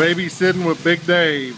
Babysitting with Big Dave.